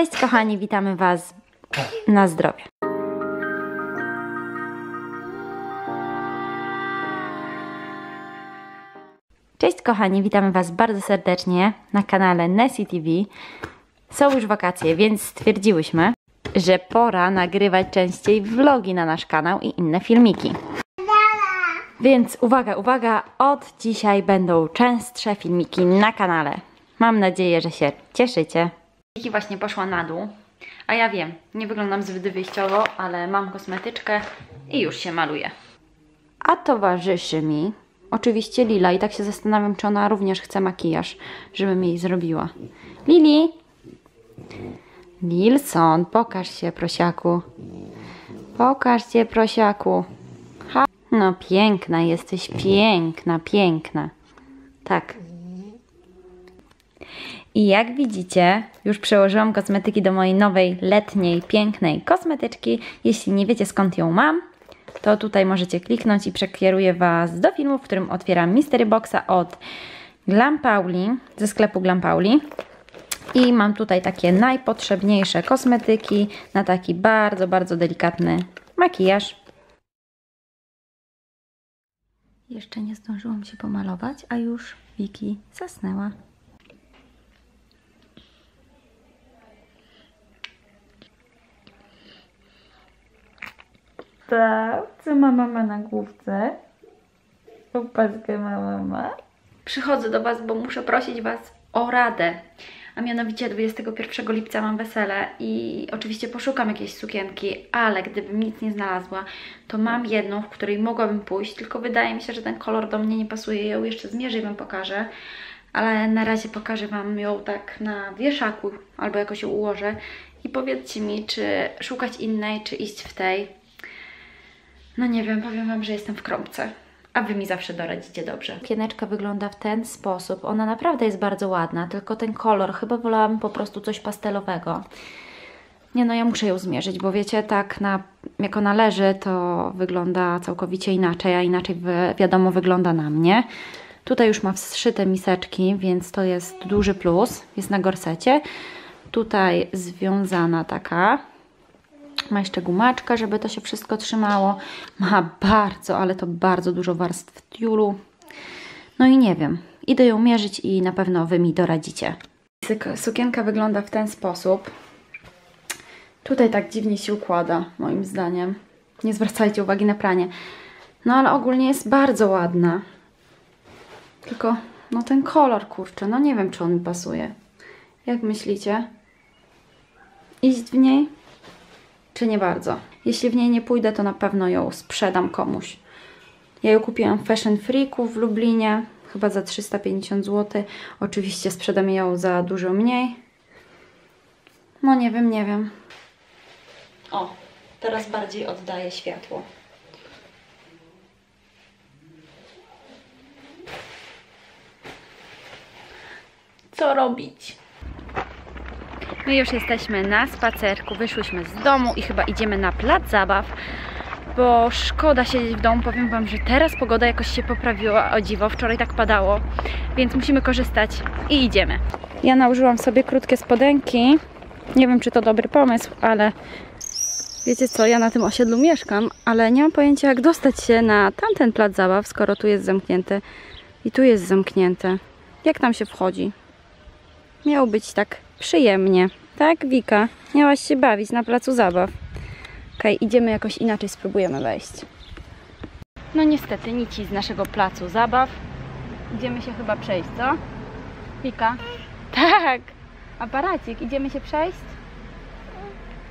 Cześć kochani, witamy Was na zdrowie. Cześć kochani, witamy Was bardzo serdecznie na kanale Nessie TV. Są już wakacje, więc stwierdziłyśmy, że pora nagrywać częściej vlogi na nasz kanał i inne filmiki. Więc uwaga, uwaga, od dzisiaj będą częstsze filmiki na kanale. Mam nadzieję, że się cieszycie. Wiki właśnie poszła na dół, a ja wiem, nie wyglądam zbyt wyjściowo, ale mam kosmetyczkę i już się maluję. A towarzyszy mi oczywiście Lila i tak się zastanawiam, czy ona również chce makijaż, żebym jej zrobiła. Lili! Lilson, pokaż się, prosiaku. Pokaż się, prosiaku. Ha. No piękna, jesteś piękna, piękna. Tak. I jak widzicie, już przełożyłam kosmetyki do mojej nowej, letniej, pięknej kosmetyczki. Jeśli nie wiecie skąd ją mam, to tutaj możecie kliknąć i przekieruję Was do filmu, w którym otwieram Mystery Boxa od Glam Pauli, ze sklepu Glam Pauli. I mam tutaj takie najpotrzebniejsze kosmetyki na taki bardzo, bardzo delikatny makijaż. Jeszcze nie zdążyłam się pomalować, a już Wiki zasnęła. Co ma mama na główce? Opaskę ma mama. Przychodzę do Was, bo muszę prosić Was o radę. A mianowicie 21 lipca mam wesele i oczywiście poszukam jakiejś sukienki, ale gdybym nic nie znalazła, to mam jedną, w której mogłabym pójść, tylko wydaje mi się, że ten kolor do mnie nie pasuje. Ja ją jeszcze zmierzę i Wam pokażę, ale na razie pokażę Wam ją tak na wieszaku albo jakoś ją ułożę i powiedzcie mi, czy szukać innej, czy iść w tej. No nie wiem, powiem Wam, że jestem w krąbce. A Wy mi zawsze doradzicie dobrze. Kieneczka wygląda w ten sposób. Ona naprawdę jest bardzo ładna, tylko ten kolor, chyba wolałabym po prostu coś pastelowego. Nie no, ja muszę ją zmierzyć, bo wiecie, tak na, jak ona leży, to wygląda całkowicie inaczej, a inaczej wi wiadomo wygląda na mnie. Tutaj już ma zszyte miseczki, więc to jest duży plus. Jest na gorsecie. Tutaj związana taka ma jeszcze gumaczka, żeby to się wszystko trzymało. Ma bardzo, ale to bardzo dużo warstw tiulu. No i nie wiem. Idę ją mierzyć i na pewno Wy mi doradzicie. Sukienka wygląda w ten sposób. Tutaj tak dziwnie się układa, moim zdaniem. Nie zwracajcie uwagi na pranie. No ale ogólnie jest bardzo ładna. Tylko, no ten kolor, kurczę, no nie wiem, czy on mi pasuje. Jak myślicie? Iść w niej? Czy nie bardzo. Jeśli w niej nie pójdę, to na pewno ją sprzedam komuś. Ja ją kupiłam w Fashion Freaku w Lublinie, chyba za 350 zł. Oczywiście sprzedam ją za dużo mniej. No nie wiem, nie wiem. O, teraz bardziej oddaje światło. Co robić? My już jesteśmy na spacerku, wyszłyśmy z domu i chyba idziemy na plac zabaw, bo szkoda siedzieć w domu. Powiem Wam, że teraz pogoda jakoś się poprawiła, o dziwo, wczoraj tak padało, więc musimy korzystać i idziemy. Ja nałożyłam sobie krótkie spodenki, nie wiem czy to dobry pomysł, ale wiecie co, ja na tym osiedlu mieszkam, ale nie mam pojęcia jak dostać się na tamten plac zabaw, skoro tu jest zamknięte i tu jest zamknięte. Jak tam się wchodzi? Miało być tak przyjemnie. Tak, Wika? Miałaś się bawić na placu zabaw. Okej, okay, idziemy jakoś inaczej, spróbujemy wejść. No niestety, nic z naszego placu zabaw. Idziemy się chyba przejść, co? Wika? Tak! Aparacik, idziemy się przejść?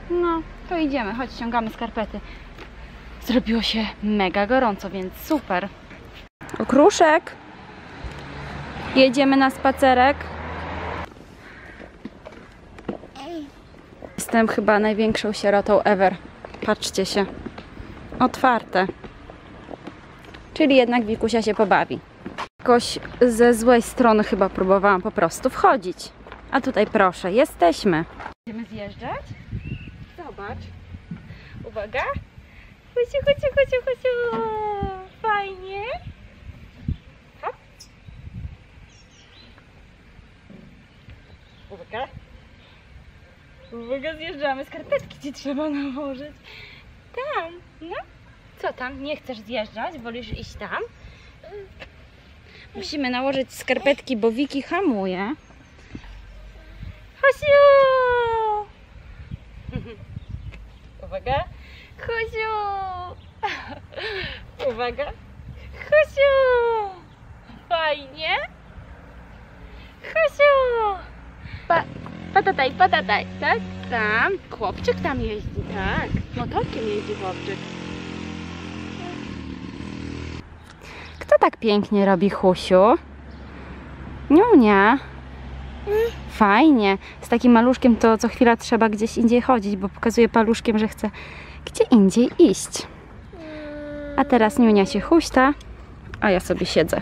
No, to idziemy, chodź, ściągamy skarpety. Zrobiło się mega gorąco, więc super. Okruszek! Jedziemy na spacerek. Jestem chyba największą sierotą ever. Patrzcie się. Otwarte. Czyli jednak Wikusia się pobawi. Jakoś ze złej strony chyba próbowałam po prostu wchodzić. A tutaj proszę, jesteśmy. Będziemy zjeżdżać? Zobacz. Uwaga. Chodź, chodź, chodź, chodź. Fajnie. Hop. Uwaga. Uwaga, zjeżdżamy. Skarpetki ci trzeba nałożyć. Tam, no. Co tam? Nie chcesz zjeżdżać? Wolisz iść tam? Musimy nałożyć skarpetki, bo Wiki hamuje. Hosiu! Uwaga. Hosiu! Uwaga. Hosiu! Fajnie. Hosiu! Pa, patataj, patataj, tak? Tam. Chłopczyk tam jeździ, tak. Motorkiem jeździ chłopczyk. Kto tak pięknie robi Husiu? Niunia. Fajnie. Z takim maluszkiem to co chwila trzeba gdzieś indziej chodzić, bo pokazuje paluszkiem, że chce gdzie indziej iść. A teraz Niunia się huśta, a ja sobie siedzę.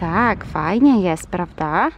Tak, fajnie jest, prawda?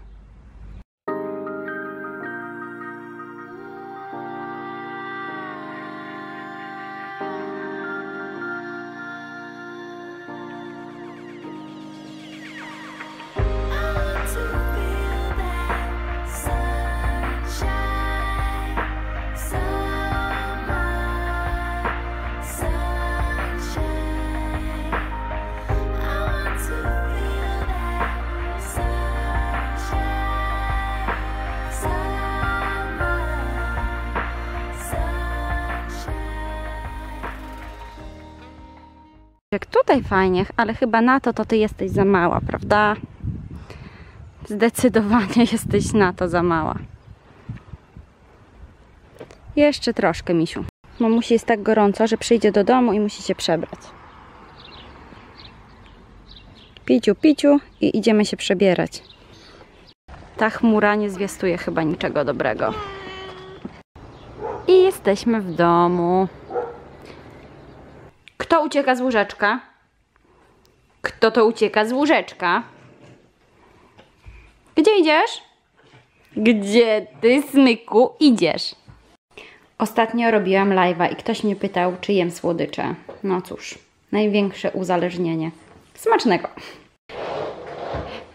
Jak tutaj fajnie, ale chyba na to to ty jesteś za mała, prawda? Zdecydowanie jesteś na to za mała. Jeszcze troszkę, misiu. Mamusi jest tak gorąco, że przyjdzie do domu i musi się przebrać. Piciu, piciu i idziemy się przebierać. Ta chmura nie zwiastuje chyba niczego dobrego. I jesteśmy w domu. Kto ucieka z łóżeczka? Kto to ucieka z łóżeczka? Gdzie idziesz? Gdzie ty, smyku, idziesz? Ostatnio robiłam live'a i ktoś mnie pytał, czy jem słodycze. No cóż, największe uzależnienie. Smacznego.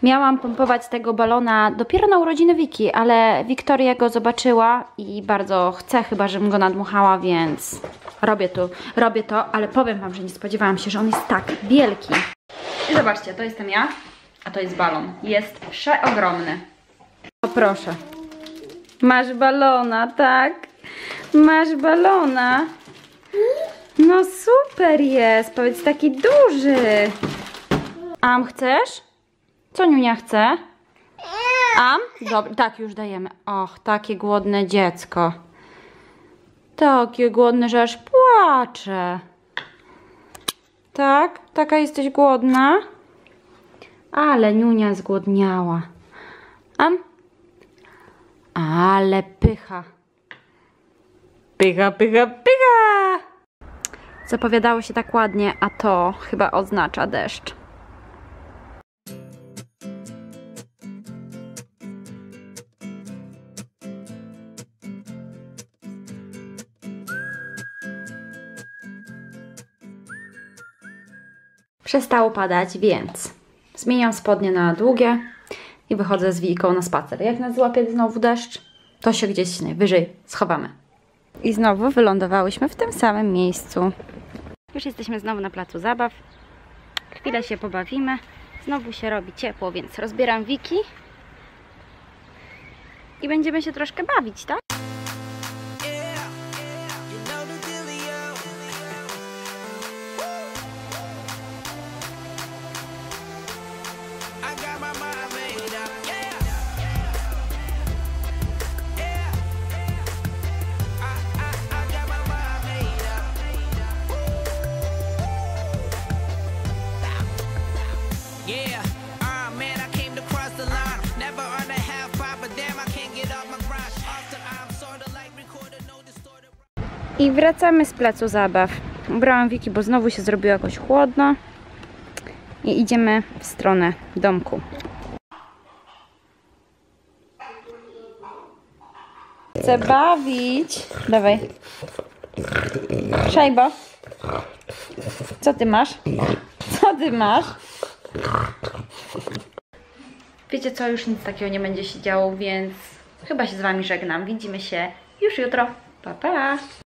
Miałam pompować tego balona dopiero na urodziny Wiki, ale Wiktoria go zobaczyła i bardzo chce, chyba żebym go nadmuchała, więc robię to, robię to, ale powiem Wam, że nie spodziewałam się, że on jest tak wielki. I zobaczcie, to jestem ja, a to jest balon. Jest przeogromny. O proszę. Masz balona, tak? Masz balona. No super jest, powiedz taki duży. Am, chcesz? Co Niunia chce? Am? Dobra, tak, już dajemy. Och, takie głodne dziecko. Takie głodne, że aż płacze. Tak? Taka jesteś głodna? Ale Niunia zgłodniała. Am? Ale pycha. Pycha, pycha, pycha! Zapowiadało się tak ładnie, a to chyba oznacza deszcz. Przestało padać, więc zmieniam spodnie na długie i wychodzę z Wiką na spacer. Jak nas złapie znowu deszcz, to się gdzieś najwyżej schowamy. I znowu wylądowałyśmy w tym samym miejscu. Już jesteśmy znowu na placu zabaw. Chwilę się pobawimy. Znowu się robi ciepło, więc rozbieram Wiki. I będziemy się troszkę bawić, tak? I wracamy z placu zabaw. Ubrałam Wiki, bo znowu się zrobiło jakoś chłodno. I idziemy w stronę domku. Chcę bawić. Dawaj. Szajbo. Co ty masz? Co ty masz? Wiecie co, już nic takiego nie będzie się działo, więc chyba się z Wami żegnam. Widzimy się już jutro. Pa, pa!